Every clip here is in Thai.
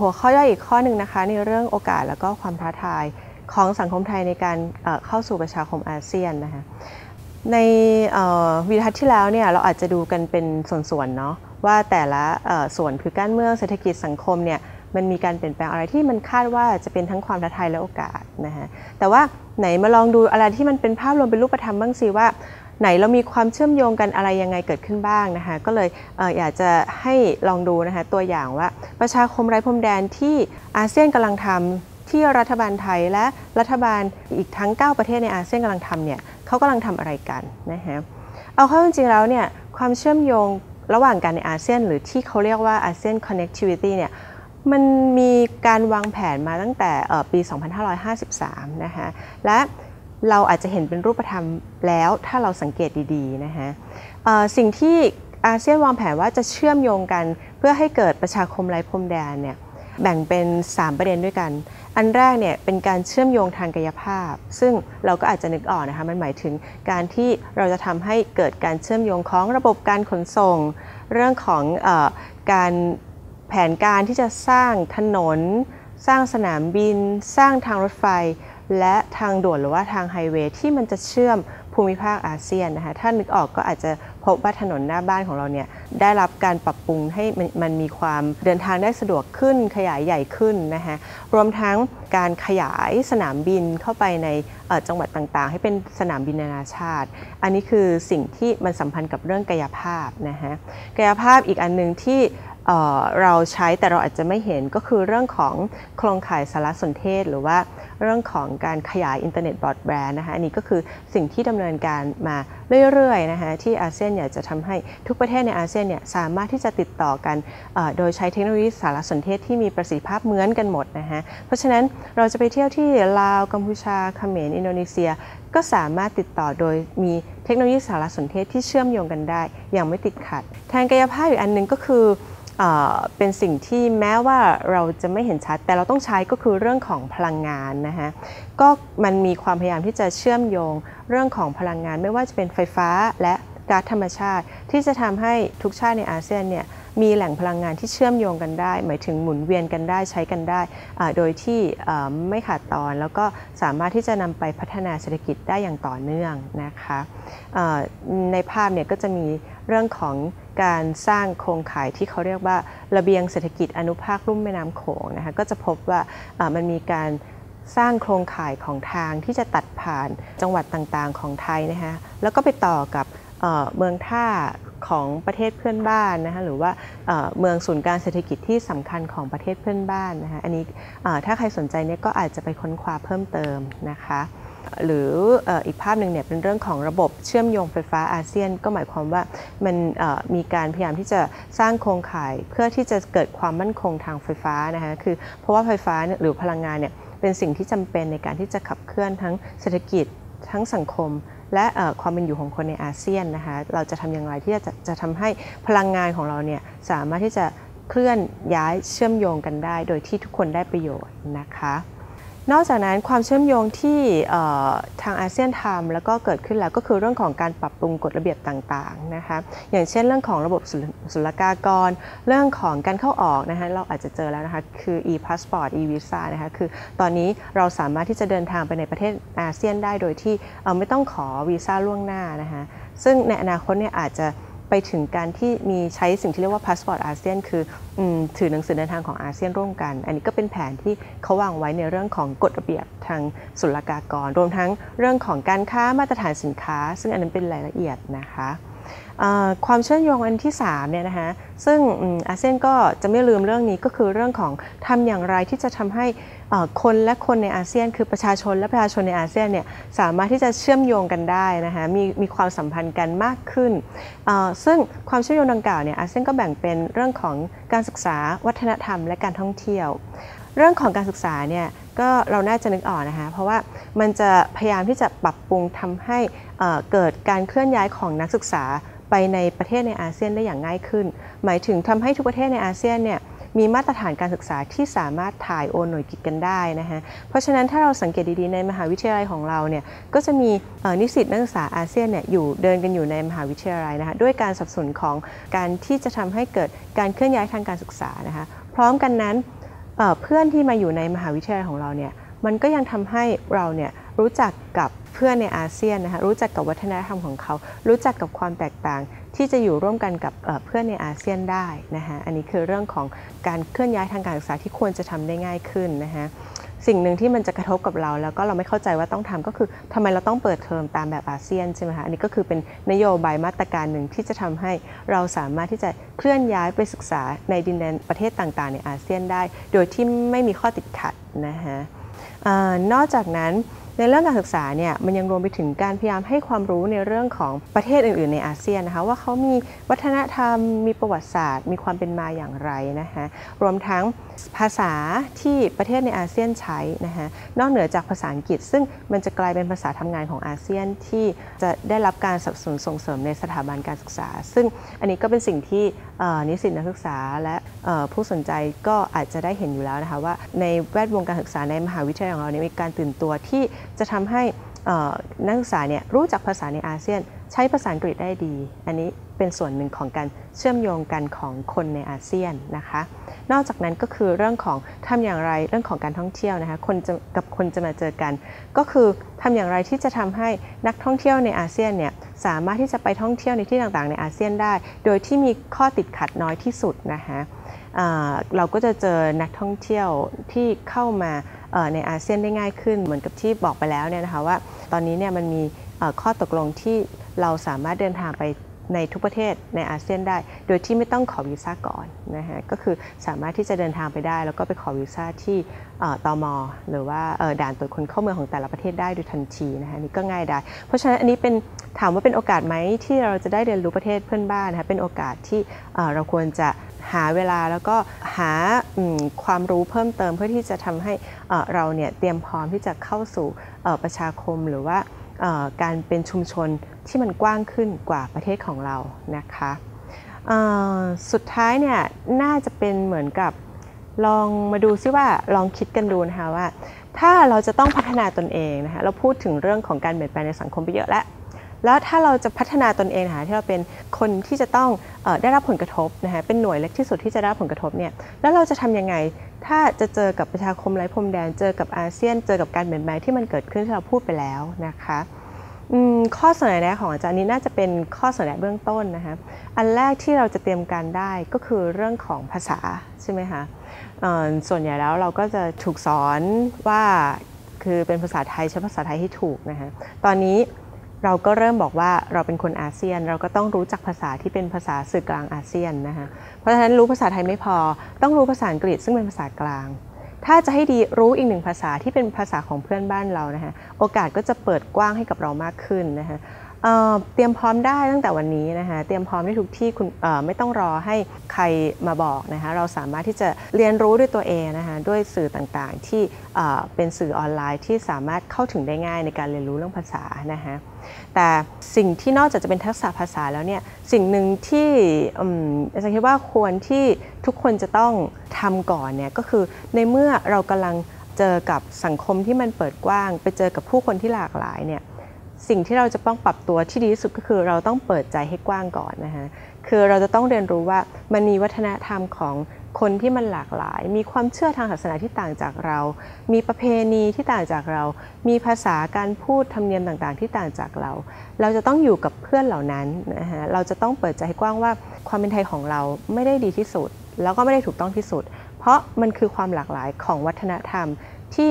หัวข้อย่อยอีกข้อหนึ่งนะคะ ในเรื่องโอกาสแล้วก็ความท้าทายของสังคมไทยในการเข้าสู่ประชาคมอาเซียนนะคะในวิทัศน์ที่แล้วเนี่ยเราอาจจะดูกันเป็นส่วนๆเนาะว่าแต่ละส่วนคือการเมืองเศรษฐกิจสังคมเนี่ยมันมีการเปลี่ยนแปลงอะไรที่มันคาดว่าจะเป็นทั้งความท้าทายและโอกาสนะฮะแต่ว่าไหนมาลองดูอะไรที่มันเป็นภาพรวมเป็นรูปธรรมบ้างสิว่า ไหนเรามีความเชื่อมโยงกันอะไรยังไงเกิดขึ้นบ้างนะคะก็เลยเอออยากจะให้ลองดูนะคะตัวอย่างว่าประชาคมไร้พรมแดนที่อาเซียนกำลังทำที่รัฐบาลไทยและรัฐบาลอีกทั้ง 9 ประเทศในอาเซียนกำลังทำเนี่ยเขากำลังทำอะไรกันนะฮะเอาเข้าจริงๆแล้วเนี่ยความเชื่อมโยงระหว่างกันในอาเซียน หรือที่เขาเรียกว่าอาเซียน connectivity เนี่ยมันมีการวางแผนมาตั้งแต่ปี 2553 นะคะและ เราอาจจะเห็นเป็นรูปธรรมแล้วถ้าเราสังเกตดีๆนะคะสิ่งที่อาเซียนวางแผนว่าจะเชื่อมโยงกันเพื่อให้เกิดประชาคมไร้พรมแดนเนี่ยแบ่งเป็น 3 ประเด็นด้วยกัน อันแรกเนี่ยเป็นการเชื่อมโยงทางกายภาพ ซึ่งเราก็อาจจะนึกออกนะคะมันหมายถึงการที่เราจะทำให้เกิดการเชื่อมโยงของระบบการขนส่ง เรื่องของอการแผนการที่จะสร้างถนน สร้างสนามบิน สร้างทางรถไฟ และทางด่วนหรือว่าทางไฮเวย์ที่มันจะเชื่อมภูมิภาคอาเซียนนะคะถ้านึกออกก็อาจจะพบว่าถนนหน้าบ้านของเราเนี่ยได้รับการปรับปรุงให้มันมีความเดินทางได้สะดวกขึ้น ขยายใหญ่ขึ้นนะคะรวมทั้งการขยายสนามบินเข้าไปในจังหวัดต่างๆ ให้เป็นสนามบินนานาชาติ อันนี้คือสิ่งที่มันสัมพันธ์กับเรื่องกายภาพนะคะกายภาพอีกอันหนึ่งที่ เราใช้แต่เราอาจจะไม่เห็นก็คือเรื่องของโครงข่ายสารสนเทศ หรือว่าเรื่องของการขยายอินเทอร์เน็ตบรอดแบนด์นะคะอันนี้ก็คือสิ่งที่ดำเนินการมาเรื่อยๆนะคะที่อาเซียนอยากจะทำให้ทุกประเทศในอาเซียนเนี่ยสามารถที่จะติดต่อกันโดยใช้เทคโนโลยีสารสนเทศที่มีประสิทธิภาพเหมือนกันหมดนะคะเพราะฉะนั้นเราจะไปเที่ยวที่ลาวกัมพูชาเขมรอินโดนีเซีย ก็สามารถติดต่อโดยมีเทคโนโลยีสารสนเทศที่เชื่อมโยงกันได้ อย่างไม่ติดขัด ทางกายภาพอีกอันหนึ่งก็คือ เป็นสิ่งที่แม้ว่าเราจะไม่เห็นชัด แต่เราต้องใช้ก็คือเรื่องของพลังงานนะคะก็มันมีความพยายามที่จะเชื่อมโยงเรื่องของพลังงาน ไม่ว่าจะเป็นไฟฟ้าและก๊าซธรรมชาติ ที่จะทำให้ทุกชาติในอาเซียนเนี่ยมีแหล่งพลังงานที่เชื่อมโยงกันได้ หมายถึงหมุนเวียนกันได้ใช้กันได้ โดยที่ไม่ขาดตอน แล้วก็สามารถที่จะนำไปพัฒนาเศรษฐกิจได้อย่างต่อเนื่องนะคะในภาพเนี่ยก็จะมี เรื่องของการสร้างโครงข่ายที่เขาเรียกว่าระเบียงเศรษฐกิจอนุภาคลุ่มแม่น้ำโขงนะคะก็จะพบว่ามันมีการสร้างโครงข่ายของทางที่จะตัดผ่านจังหวัดต่างๆของไทยนะคะแล้วก็ไปต่อกับเมืองท่าของประเทศเพื่อนบ้านนะคะหรือว่าเมืองศูนย์การเศรษฐกิจที่สำคัญของประเทศเพื่อนบ้านนะคะอันนี้ถ้าใครสนใจเนี่ยก็อาจจะไปค้นคว้าเพิ่มเติมนะคะ หรืออีกภาพหนึ่งเนี่ยเป็นเรื่องของระบบเชื่อมโยงไฟฟ้าอาเซียน ก็หมายความว่ามันมีการพยายามที่จะสร้างโครงข่ายเพื่อที่จะเกิดความมั่นคงทางไฟฟ้านะคะคือเพราะว่าไฟฟ้าหรือพลังงานเนี่ยเป็นสิ่งที่จำเป็นในการที่จะขับเคลื่อนทั้งเศรษฐกิจทั้งสังคมและความเป็นอยู่ของคนในอาเซียนนะคะเราจะทำอย่างไรที่จะจะทำให้พลังงานของเราเนี่ยสามารถที่จะเคลื่อนย้ายเชื่อมโยงกันได้ โดยที่ทุกคนได้ประโยชน์นะคะ นอกจากนั้นความเชื่อมโยงที่ทางอาเซียนทำแล้วก็เกิดขึ้นแล้วก็คือเรื่องของการปรับปรุงกฎระเบียบต่างๆนะคะอย่างเช่นเรื่องของระบบศุลกากร เรื่องของการเข้าออกนะคะเราอาจจะเจอแล้วนะคะคือ e-passport e-visa นะคะคือตอนนี้เราสามารถที่จะเดินทางไปในประเทศอาเซียนได้โดยที่ไม่ต้องขอวีซ่าล่วงหน้านะคะซึ่งในอนาคตเนี่ยอาจจะ ไปถึงการที่มีใช้สิ่งที่เรียกว่าพาสปอร์ตอาเซียนคือถือหนังสือเดินทางของอาเซียนร่วมกัน อันนี้ก็เป็นแผนที่เขาวางไว้ในเรื่องของกฎระเบียบทางศุลกากร รวมทั้งเรื่องของการค้ามาตรฐานสินค้า ซึ่งอันนั้นเป็นรายละเอียดนะคะ ความเชื่อมโยงอันที่3เนี่ยนะคะซึ่งอาเซียนก็จะไม่ลืมเรื่องนี้ก็คือเรื่องของทำอย่างไรที่จะทำให้คนและคนในอาเซียน คือประชาชนและประชาชนในอาเซียนเนี่ยสามารถที่จะเชื่อมโยงกันได้นะคะมีมีความสัมพันธ์กันมากขึ้น ซึ่งความเชื่อมโยงดังกล่าวเนี่ยอาเซียนก็แบ่งเป็นเรื่องของการศึกษาวัฒนธรรม และการท่องเที่ยว เรื่องของการศึกษาเนี่ยก็เราน่าจะนึกออกนะคะเพราะว่ามันจะพยายามที่จะปรับปรุงทำให้เกิดการเคลื่อนย้ายของนักศึกษา ไปในประเทศในอาเซียนได้อย่างง่ายขึ้น หมายถึงทำให้ทุกประเทศในอาเซียนเนี่ยมีมาตรฐานการศึกษาที่สามารถถ่ายโอนหน่วยกิจกันได้นะฮะเพราะฉะนั้นถ้าเราสังเกตดีๆในมหาวิทยาลัยของเราเนี่ยก็จะมีนิสิตนักศึกษาอาเซียนเนี่ยอยู่เดินกันอยู่ในมหาวิทยาลัยนะคะด้วยการสับสนของการที่จะทำให้เกิดการเคลื่อนย้ายทางการศึกษานะคะพร้อมกันนั้นเพื่อนที่มาอยู่ในมหาวิทยาลัยของเราเนี่ยมันก็ยังทำให้เราเนี่ยรู้จักกับ เพื่อนในอาเซียนนะคะรู้จักกับวัฒนธรรมของเขา รู้จักกับความแตกต่างที่จะอยู่ร่วมกันกับเพื่อนในอาเซียนได้นะคะอันนี้คือเรื่องของการเคลื่อนย้ายทางการศึกษาที่ควรจะทำได้ง่ายขึ้นนะคะสิ่งหนึ่งที่มันจะกระทบกับเรา แล้วก็เราไม่เข้าใจว่าต้องทำก็คือทำไมเราต้องเปิดเทอมตามแบบอาเซียนใช่ไหมคะอันนี้ก็คือเป็นนโยบายมาตรการหนึ่งที่จะทำให้เราสามารถที่จะเคลื่อนย้ายไปศึกษาในดินแดนประเทศต่างๆ ในอาเซียนได้ โดยที่ไม่มีข้อติดขัดนะคะนอกจากนั้น ในเรื่องการศึกษาเนี่ยมันยังรวมไปถึงการพยายามให้ความรู้ในเรื่องของประเทศอื่น ๆ ในอาเซียนนะคะว่าเขามีวัฒนธรรม มีประวัติศาสตร์ มีความเป็นมาอย่างไรนะคะรวมทั้งภาษาที่ประเทศในอาเซียนใช้นะคะนอกเหนือจากภาษาอังกฤษ ซึ่งมันจะกลายเป็นภาษาทำงานของอาเซียนที่จะได้รับการสนับสนุนส่งเสริมในสถาบันการศึกษา ซึ่งอันนี้ก็เป็นสิ่งที่นิสิตนักศึกษาและผู้สนใจก็อาจจะได้เห็นอยู่แล้วนะคะว่าในแวดวงการศึกษาในมหาวิทยาลัยของเราเนี่ยมีการตื่นตัวที่จะทำให้นักศึกษาเนี่ยรู้จักภาษาในอาเซียน ใช้ภาษาอังกฤษได้ดี อันนี้เป็นส่วนหนึ่งของการเชื่อมโยงกันของคนในอาเซียนนะคะ นอกจากนั้นก็คือเรื่องของทำอย่างไรเรื่องของการท่องเที่ยวนะคะคนจะกับคนจะมาเจอกัน ก็คือทำอย่างไรที่จะทำให้นักท่องเที่ยวในอาเซียนเนี่ยสามารถที่จะไปท่องเที่ยวในที่ต่างๆ ในอาเซียนได้ โดยที่มีข้อติดขัดน้อยที่สุดนะคะเราก็จะเจอนักท่องเที่ยวที่เข้ามา ในอาเซียนได้ง่ายขึ้น เหมือนกับที่บอกไปแล้วเนี่ยนะคะว่า ตอนนี้เนี่ยมันมีข้อตกลงที่เราสามารถเดินทางไปในทุกประเทศในอาเซียนได้ โดยที่ไม่ต้องขอวีซ่าก่อนนะฮะก็คือสามารถที่จะเดินทางไปได้ แล้วก็ไปขอวีซ่าที่ตมหรือว่าด่านตรวจคนเข้าเมืองของแต่ละประเทศได้โดยทันทีนะคะนี่ก็ง่ายได้ เพราะฉะนั้นอันนี้เป็นถามว่าเป็นโอกาสไหมที่เราจะได้เรียนรู้ประเทศเพื่อนบ้านนะคะเป็นโอกาสที่เราควรจะ หาเวลาแล้วก็หาความรู้เพิ่มเติมเพื่อที่จะทำให้เราเนี่ยเตรียมพร้อมที่จะเข้าสู่ประชาคมหรือว่าการเป็นชุมชนที่มันกว้างขึ้นกว่าประเทศของเรานะคะสุดท้ายเนี่ยน่าจะเป็นเหมือนกับลองมาดูซิว่าลองคิดกันดูนะคะว่า ถ้าเราจะต้องพัฒนาตนเองนะคะเราพูดถึงเรื่องของการเปลี่ยนแปลงในสังคมไปเยอะแล้ว แล้วถ้าเราจะพัฒนาตนเองนะคะที่เราเป็นคนที่จะต้องอได้รับผลกระทบนะคะเป็นหน่วยเล็กที่สุดที่จะได้รับผลกระทบเนี่ยแล้วเราจะทํำยังไง ถ้าจะเจอกับประชาคมไร้พรมแดน เจอกับอาเซียน เจอกับการเปลี่ยนแปลงที่มันเกิดขึ้นที่เราพูดไปแล้วนะคะข้อเสนอแนะของอาจารย์นี้น่าจะเป็นข้อเสนอแนะเบื้องต้นนะคะอันแรกที่เราจะเตรียมการได้ก็คือเรื่องของภาษาใช่ไหมคะส่วนใหญ่แล้วเราก็จะถูกสอนว่าคือเป็นภาษาไทยใช้ภาษาไทยให้ถูกนะคะตอนนี้ เราก็เริ่มบอกว่าเราเป็นคนอาเซียน เราก็ต้องรู้จักภาษาที่เป็นภาษาสื่อกลางอาเซียนนะคะเพราะฉะนั้นรู้ภาษาไทยไม่พอ ต้องรู้ภาษาอังกฤษซึ่งเป็นภาษากลาง ถ้าจะให้ดีรู้อีกหนึ่งภาษาที่เป็นภาษาของเพื่อนบ้านเรานะคะโอกาสก็จะเปิดกว้างให้กับเรามากขึ้นนะคะ เตรียมพร้อมได้ตั้งแต่วันนี้นะคะเตรียมพร้อมได้ทุกที่คุณไม่ต้องรอให้ใครมาบอกนะคะเราสามารถที่จะเรียนรู้ด้วยตัวเองนะคะด้วยสื่อต่างๆ ที่เป็นสื่อออนไลน์ที่สามารถเข้าถึงได้ง่ายในการเรียนรู้เรื่องภาษานะคะแต่สิ่งที่นอกจากจะเป็นทักษะภาษาแล้วเนี่ยสิ่งหนึ่งที่อาจารย์คิดว่าควรที่ทุกคนจะต้องทำก่อนเนี่ยก็คือในเมื่อเรากำลังเจอกับสังคมที่มันเปิดกว้าง ไปเจอกับผู้คนที่หลากหลายเนี่ย สิ่งที่เราจะต้องปรับตัวที่ดีที่สุดก็คือ เราต้องเปิดใจให้กว้างก่อนนะคะคือเราจะต้องเรียนรู้ว่ามันมีวัฒนธรรมของคนที่มันหลากหลาย มีความเชื่อทางศาสนาที่ต่างจากเรา มีประเพณีที่ต่างจากเรา มีภาษาการพูดธรรมเนียมต่างๆ ที่ต่างจากเรา เราจะต้องอยู่กับเพื่อนเหล่านั้นนะฮะ เราจะต้องเปิดใจให้กว้างว่าความเป็นไทยของเราไม่ได้ดีที่สุด แล้วก็ไม่ได้ถูกต้องที่สุด เพราะมันคือความหลากหลายของวัฒนธรรมที่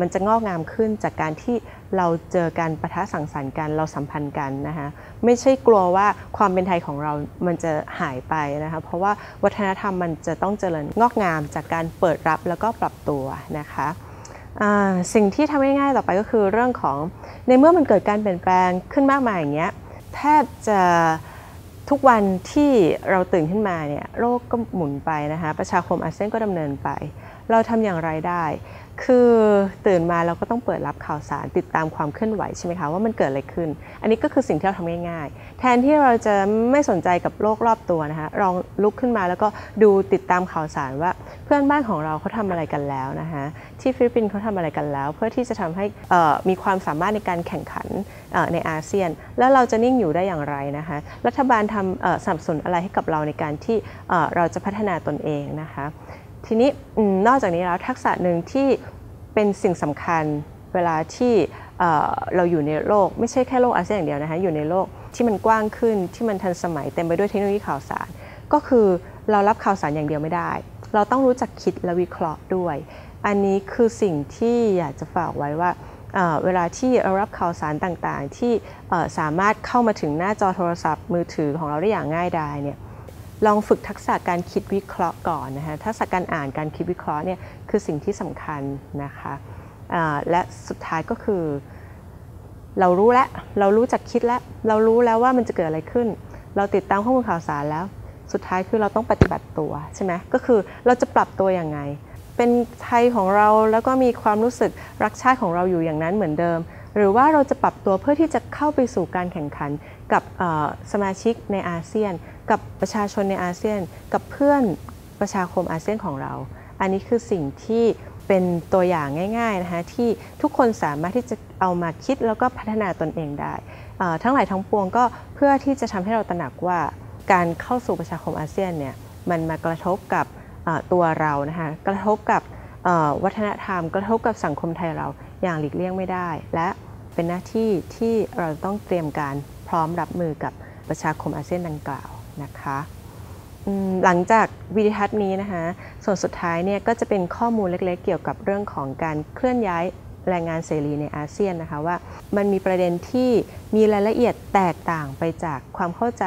มันจะงอกงามขึ้นจากการที่ เราเจอกันประทะสังสรรค์กันเราสัมพันธ์กันนะคะไม่ใช่กลัวว่าความเป็นไทยของเรามันจะหายไปนะคะเพราะว่าวัฒนธรรมมันจะต้องเจริญงอกงามจากการเปิดรับแล้วก็ปรับตัวนะคะสิ่งที่ทำง่ายๆต่อไปก็คือเรื่องของในเมื่อมันเกิดการเปลี่ยนแปลงขึ้นมากมายอย่างเงี้ยแทบจะทุกวันที่เราตื่นขึ้นมาเนี่ยโลกก็หมุนไปนะคะประชาคมอาเซียนก็ดำเนินไป เราทำอย่างไรได้ คือตื่นมาเราก็ต้องเปิดรับข่าวสารติดตามความเคลื่อนไหวใช่ไหมคะว่ามันเกิดอะไรขึ้น อันนี้ก็คือสิ่งที่เราทำง่ายๆ แทนที่เราจะไม่สนใจกับโลกรอบตัวนะคะลองลุกขึ้นมาแล้วก็ดูติดตามข่าวสารว่า เพื่อนบ้านของเราเขาทำอะไรกันแล้วนะคะที่ฟิลิปปินส์เขาทำอะไรกันแล้ว เพื่อที่จะทำให้มีความสามารถในการแข่งขันในอาเซียน แล้วเราจะนิ่งอยู่ได้อย่างไรนะคะรัฐบาลทำสนับสนุนอะไรให้กับเราในการที่เราจะพัฒนาตนเองนะคะ ทีนี้นอกจากนี้แล้วทักษะหนึ่งที่เป็นสิ่งสำคัญเวลาที่เราอยู่ในโลก ไม่ใช่แค่โลกอาเซียนอย่างเดียวนะคะอยู่ในโลกที่มันกว้างขึ้นที่มันทันสมัยเต็มไปด้วยเทคโนโลยีข่าวสาร ก็คือเรารับข่าวสารอย่างเดียวไม่ได้ เราต้องรู้จักคิดและวิเคราะห์ด้วย อันนี้คือสิ่งที่อยากจะฝากไว้ว่าเวลาที่เรารับข่าวสารต่างๆ ที่สามารถเข้ามาถึงหน้าจอโทรศัพท์มือถือของเราได้อย่างง่ายดายเนี่ย ลองฝึกทักษะการคิดวิเคราะห์ก่อนนะคะทักษะการอ่านการคิดวิเคราะห์เนี่ยคือสิ่งที่สำคัญนะคะและสุดท้ายก็คือ เรารู้แล้วเรารู้จักคิดแล้ว เรารู้แล้วว่ามันจะเกิดอะไรขึ้น เราติดตามข้อมูลข่าวสารแล้ว สุดท้ายคือเราต้องปฏิบัติตัวใช่ไหมก็คือเราจะปรับตัวอย่างไง เป็นไทยของเราแล้วก็มีความรู้สึกรักชาติของเราอยู่อย่างนั้นเหมือนเดิม หรือว่าเราจะปรับตัวเพื่อที่จะเข้าไปสู่การแข่งขันกับสมาชิกในอาเซียน กับประชาชนในอาเซียน กับเพื่อนประชาคมอาเซียนของเรา อันนี้คือสิ่งที่เป็นตัวอย่างง่ายๆนะคะที่ทุกคนสามารถที่จะเอามาคิดแล้วก็พัฒนาตนเองได้ ทั้งหลายทั้งปวงก็เพื่อที่จะทำให้เราตระหนักว่าการเข้าสู่ประชาคมอาเซียนเนี่ยมันมากระทบกับตัวเรานะคะกระทบกับวัฒนธรรม กระทบกับสังคมไทยเราอย่างหลีกเลี่ยงไม่ได้ และเป็นหน้าที่ที่เราต้องเตรียมการพร้อมรับมือกับประชาคมอาเซียนดังกล่าว นะคะหลังจากวิดีทัศน์นี้นะคะ ส่วนสุดท้ายเนี่ยก็จะเป็นข้อมูลเล็กๆ เกี่ยวกับเรื่องของการเคลื่อนย้ายแรงงานเสรีในอาเซียนนะคะว่ามันมีประเด็นที่มีรายละเอียดแตกต่างไปจากความเข้าใจ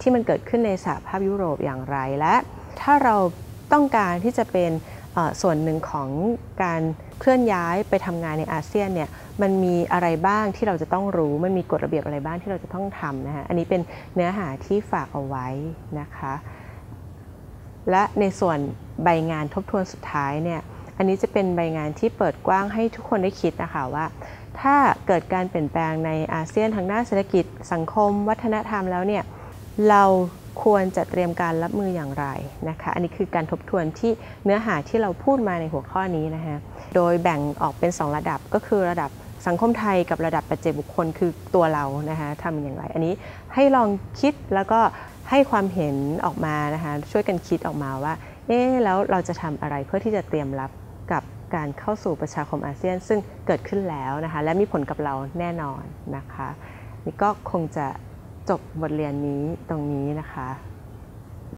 ที่มันเกิดขึ้นในสหภาพยุโรปอย่างไรและ ถ้าเราต้องการที่จะเป็น ส่วนหนึ่งของการเคลื่อนย้ายไปทำงานในอาเซียนเนี่ยมันมีอะไรบ้างที่เราจะต้องรู้ มันมีกฎระเบียบอะไรบ้างที่เราจะต้องทำนะคะอันนี้เป็นเนื้อหาที่ฝากเอาไว้นะคะ และในส่วนใบงานทบทวนสุดท้ายเนี่ยอันนี้จะเป็นใบงานที่เปิดกว้างให้ทุกคนได้คิดนะคะว่า ถ้าเกิดการเปลี่ยนแปลงในอาเซียนทางด้านเศรษฐกิจสังคม วัฒนธรรมแล้วเนี่ยเรา ควรจะเตรียมการรับมืออย่างไรนะคะ อันนี้คือการทบทวนที่เนื้อหาที่เราพูดมาในหัวข้อนี้นะคะโดยแบ่งออกเป็น 2 ระดับก็คือระดับสังคมไทยกับระดับปัจเจกบุคคลคือตัวเรานะคะทำอย่างไร อันนี้ให้ลองคิดแล้วก็ให้ความเห็นออกมานะคะช่วยกันคิดออกมาว่าเอ๊ะแล้วเราจะทำอะไรเพื่อที่จะเตรียมรับกับการเข้าสู่ประชาคมอาเซียน ซึ่งเกิดขึ้นแล้วนะคะและมีผลกับเราแน่นอนนะคะนี่ก็คงจะ จบบทเรียนนี้ตรงนี้นะคะ